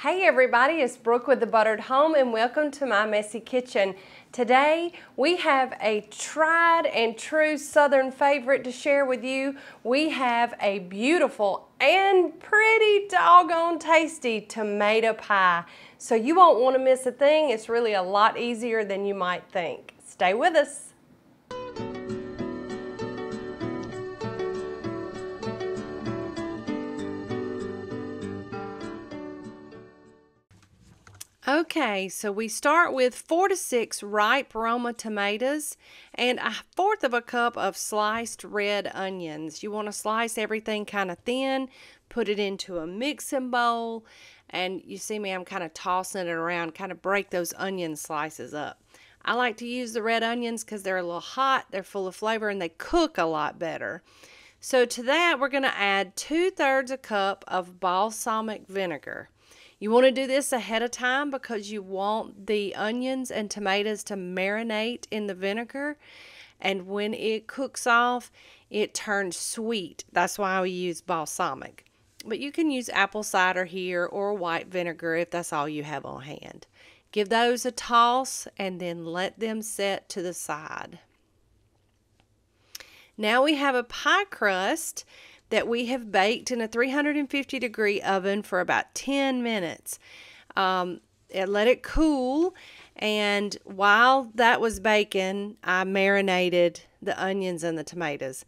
Hey everybody, it's Brooke with The Buttered Home and welcome to my messy kitchen. Today we have a tried and true southern favorite to share with you. We have a beautiful and pretty doggone tasty tomato pie. So you won't want to miss a thing. It's really a lot easier than you might think. Stay with us. Okay, so we start with four to six ripe Roma tomatoes and a fourth of a cup of sliced red onions. You want to slice everything kind of thin, put it into a mixing bowl, and you see me, I'm kind of tossing it around, kind of break those onion slices up. I like to use the red onions because they're a little hot, they're full of flavor, and they cook a lot better. So to that, we're going to add two thirds a cup of balsamic vinegar. You want to do this ahead of time because you want the onions and tomatoes to marinate in the vinegar. And when it cooks off, it turns sweet. That's why we use balsamic. But you can use apple cider here or white vinegar if that's all you have on hand. Give those a toss and then let them set to the side. Now we have a pie crust that we have baked in a 350 degree oven for about 10 minutes. Um, and let it cool. And while that was baking, I marinated the onions and the tomatoes.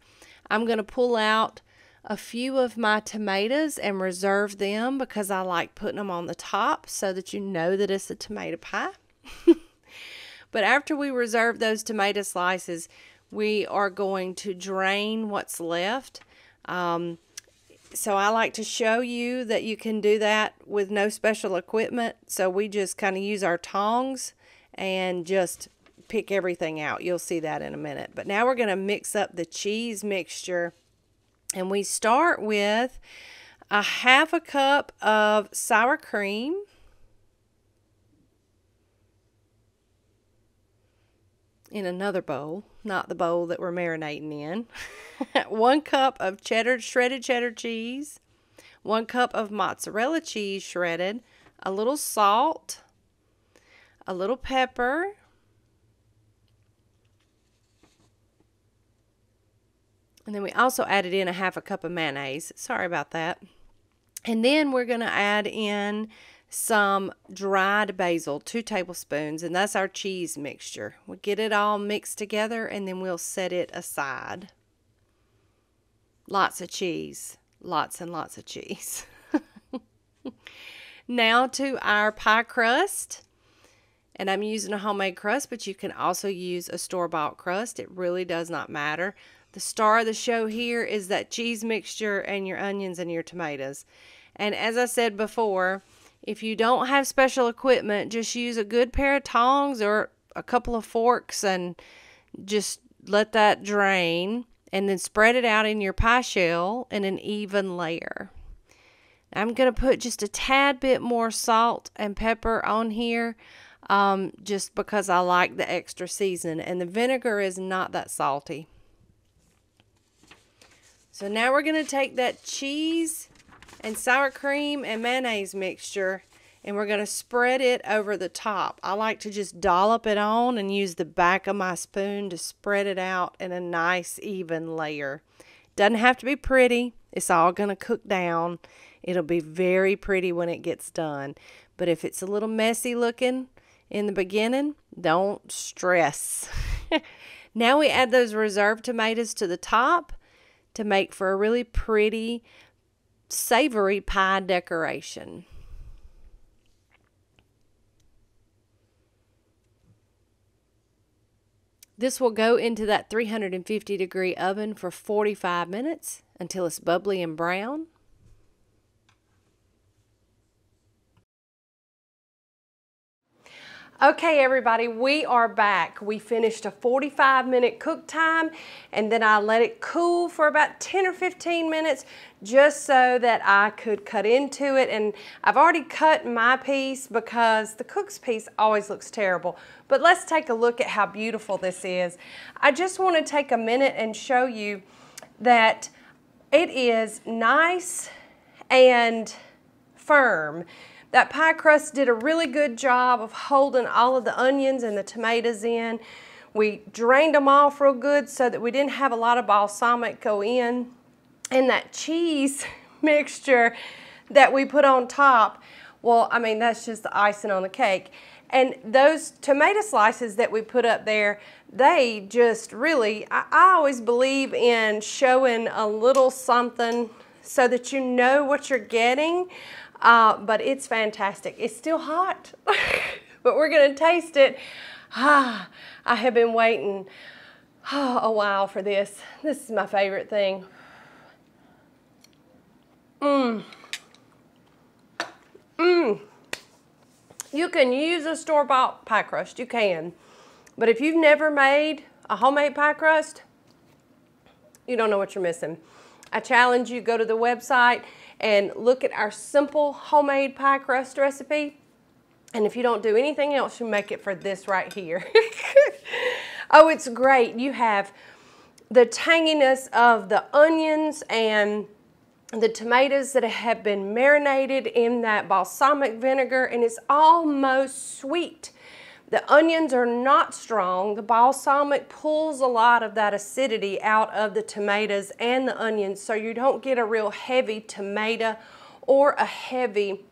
I'm going to pull out a few of my tomatoes and reserve them because I like putting them on the top so that you know that it's a tomato pie. but after we reserve those tomato slices, we are going to drain what's left um, so I like to show you that you can do that with no special equipment. So we just kind of use our tongs and just pick everything out. You'll see that in a minute. But now we're going to mix up the cheese mixture. And we start with a half a cup of sour cream. In another bowl, not the bowl that we're marinating in. one cup of cheddar shredded cheddar cheese, one cup of mozzarella cheese shredded, a little salt, a little pepper, and then we also added in a half a cup of mayonnaise. Sorry about that. And then we're going to add in some dried basil, two tablespoons, and that's our cheese mixture. We'll get it all mixed together and then we'll set it aside. Lots of cheese, lots and lots of cheese. now to our pie crust. And I'm using a homemade crust, but you can also use a store-bought crust. It really does not matter. The star of the show here is that cheese mixture and your onions and your tomatoes. And as I said before, if you don't have special equipment, just use a good pair of tongs or a couple of forks and just let that drain and then spread it out in your pie shell in an even layer. I'm going to put just a tad bit more salt and pepper on here um, just because I like the extra season and the vinegar is not that salty. So now we're going to take that cheese and sour cream and mayonnaise mixture and we're going to spread it over the top. I like to just dollop it on and use the back of my spoon to spread it out in a nice even layer. Doesn't have to be pretty. It's all going to cook down. It'll be very pretty when it gets done. But if it's a little messy looking in the beginning, don't stress. now we add those reserved tomatoes to the top to make for a really pretty savory pie decoration. This will go into that 350 degree oven for 45 minutes until it's bubbly and brown. Okay, everybody, we are back. We finished a 45 minute cook time and then I let it cool for about 10 or 15 minutes just so that I could cut into it. And I've already cut my piece because the cook's piece always looks terrible. But let's take a look at how beautiful this is. I just want to take a minute and show you that it is nice and firm That pie crust did a really good job of holding all of the onions and the tomatoes in. We drained them off real good so that we didn't have a lot of balsamic go in. And that cheese mixture that we put on top, well, I mean, that's just the icing on the cake. And those tomato slices that we put up there, they just really, I, I always believe in showing a little something so that you know what you're getting. Uh, but it's fantastic. It's still hot, but we're gonna taste it. Ah, I have been waiting oh, a while for this. This is my favorite thing. Mmm. Mmm. You can use a store-bought pie crust, you can. But if you've never made a homemade pie crust, you don't know what you're missing. I challenge you, go to the website and look at our simple homemade pie crust recipe. And if you don't do anything else, you make it for this right here. oh, it's great. You have the tanginess of the onions and the tomatoes that have been marinated in that balsamic vinegar and it's almost sweet. The onions are not strong. The balsamic pulls a lot of that acidity out of the tomatoes and the onions so you don't get a real heavy tomato or a heavy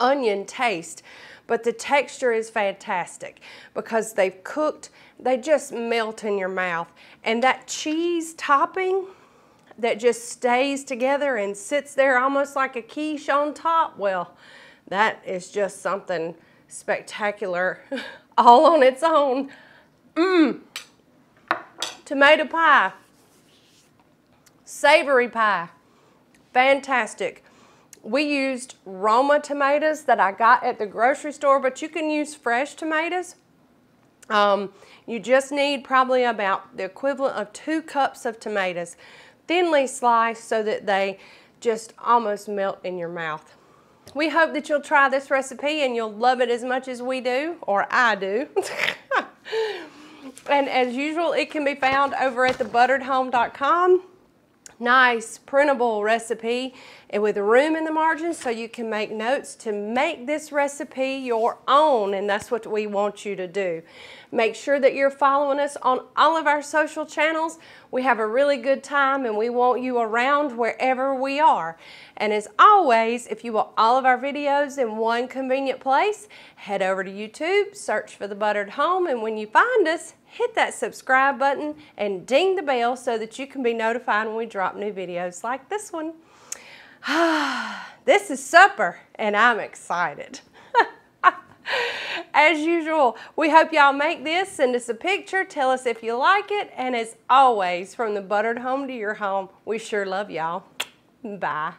onion taste. But the texture is fantastic because they've cooked, they just melt in your mouth. And that cheese topping, that just stays together and sits there almost like a quiche on top, well, that is just something spectacular all on its own. Mmm. Tomato pie. Savory pie. Fantastic. We used Roma tomatoes that I got at the grocery store, but you can use fresh tomatoes. Um, you just need probably about the equivalent of two cups of tomatoes thinly sliced so that they just almost melt in your mouth. We hope that you'll try this recipe and you'll love it as much as we do, or I do. and as usual, it can be found over at thebutteredhome.com. Nice printable recipe and with room in the margins so you can make notes to make this recipe your own and that's what we want you to do. Make sure that you're following us on all of our social channels. We have a really good time and we want you around wherever we are. And as always, if you want all of our videos in one convenient place, head over to YouTube, search for The Buttered Home, and when you find us, hit that subscribe button and ding the bell so that you can be notified when we drop new videos like this one. this is supper and I'm excited. As usual, we hope y'all make this, send us a picture, tell us if you like it, and as always, from the buttered home to your home, we sure love y'all. Bye.